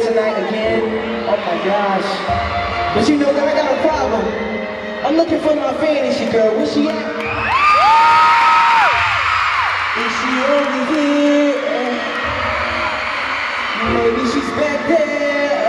tonight again. Oh my gosh. But you know what? I got a problem. I'm looking for my fantasy girl. Where's she at? Is she over here? Maybe she's back there.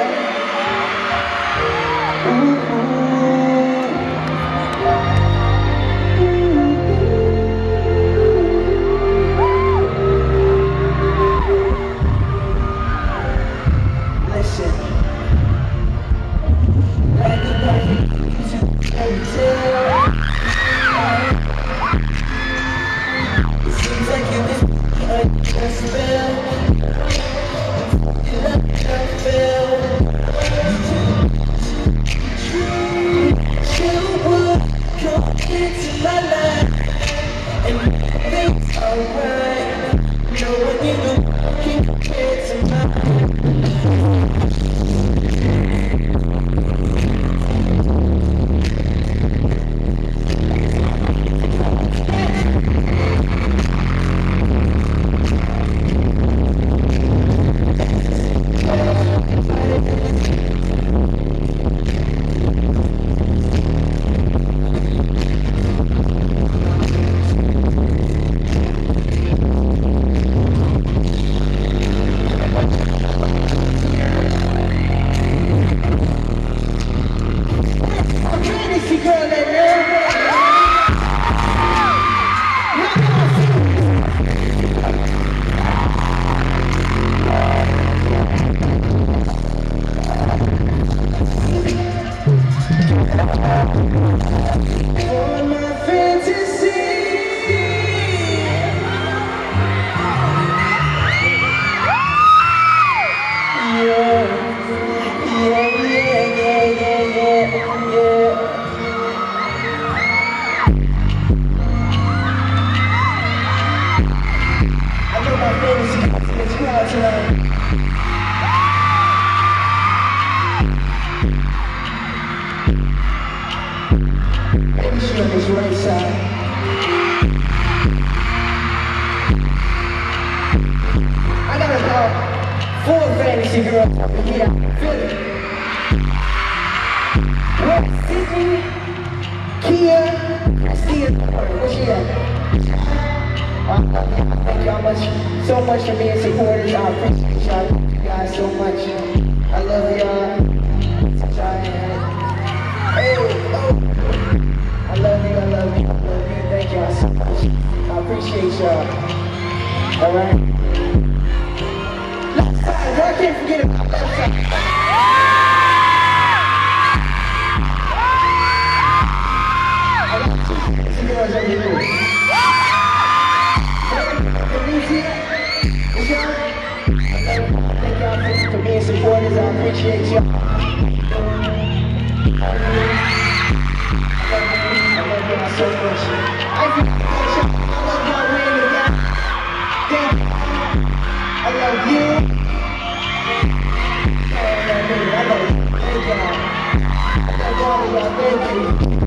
Kia, Thank y'all so much for being supporters. I appreciate y'all you guys so much. I love y'all. Oh. I love you, I love you, I love you. Thank y'all. I appreciate y'all. Alright? Left side, I can't forget about Thank y'all for- being supporters. I appreciate y'all. I appreciate you. I love you. I